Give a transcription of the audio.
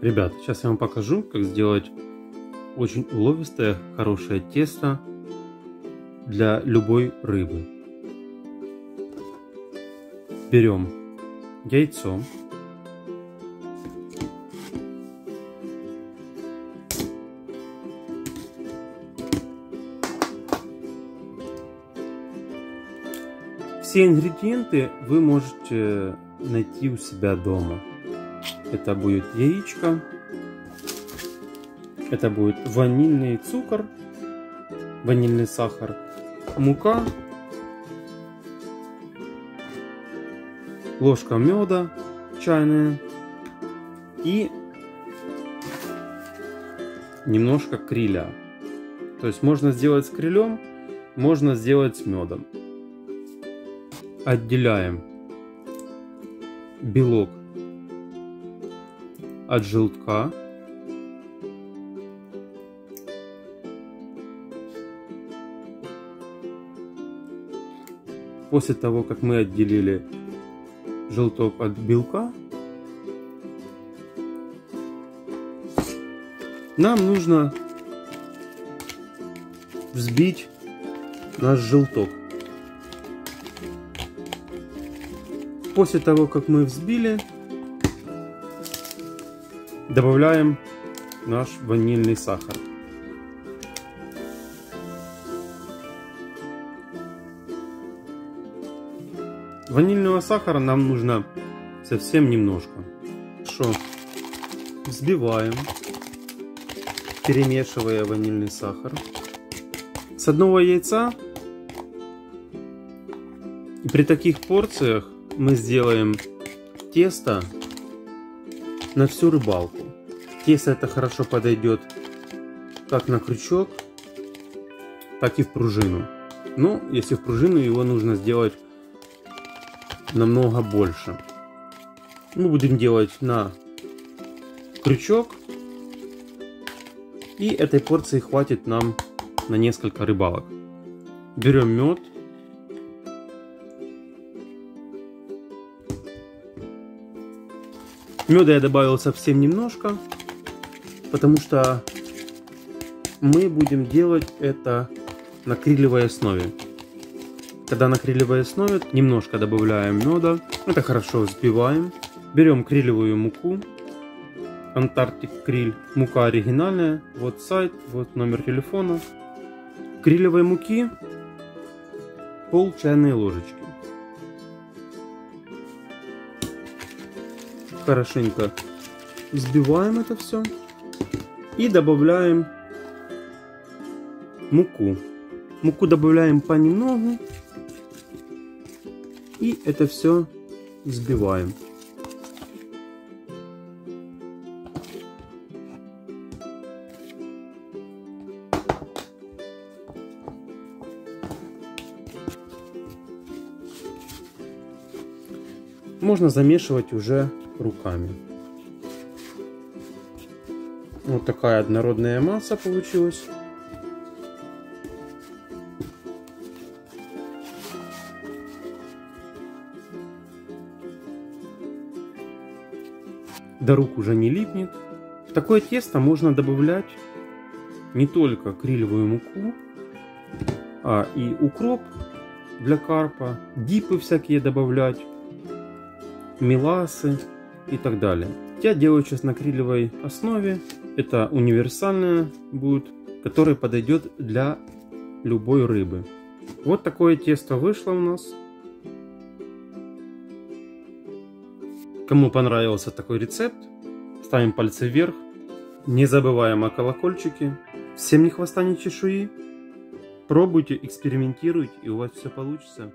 Ребят, сейчас я вам покажу, как сделать очень уловистое, хорошее тесто для любой рыбы. Берем яйцо. Все ингредиенты вы можете найти у себя дома. Это будет яичко. Это будет ванильный цукор, ванильный сахар, мука, ложка меда чайная и немножко криля. То есть можно сделать с крилем, можно сделать с медом. Отделяем белок от желтка. После того, как мы отделили желток от белка, нам нужно взбить наш желток. После того, как мы взбили, добавляем наш ванильный сахар. Ванильного сахара нам нужно совсем немножко. Хорошо. Взбиваем, перемешивая ванильный сахар. С одного яйца и при таких порциях мы сделаем тесто на всю рыбалку. Тесто это хорошо подойдет как на крючок, так и в пружину. Но если в пружину его нужно сделать намного больше. Мы будем делать на крючок. И этой порции хватит нам на несколько рыбалок. Берем мед. Меда я добавил совсем немножко, потому что мы будем делать это на крилевой основе. Когда на крилевой основе немножко добавляем меда, это хорошо взбиваем. Берем крилевую муку, Антарктик Криль, мука оригинальная, вот сайт, вот номер телефона. Крилевой муки пол чайной ложечки. Хорошенько взбиваем это все и добавляем муку. Муку добавляем понемногу и это все взбиваем. Можно замешивать уже руками. Вот такая однородная масса получилась. До рук уже не липнет. В такое тесто можно добавлять не только крилевую муку, а и укроп для карпа, дипы всякие добавлять, меласы и так далее. Я делаю сейчас на крилевой основе. Это универсальная будет, которая подойдет для любой рыбы. Вот такое тесто вышло у нас. Кому понравился такой рецепт, ставим пальцы вверх. Не забываем о колокольчике. Всем ни хвоста, ни чешуи. Пробуйте, экспериментируйте, и у вас все получится.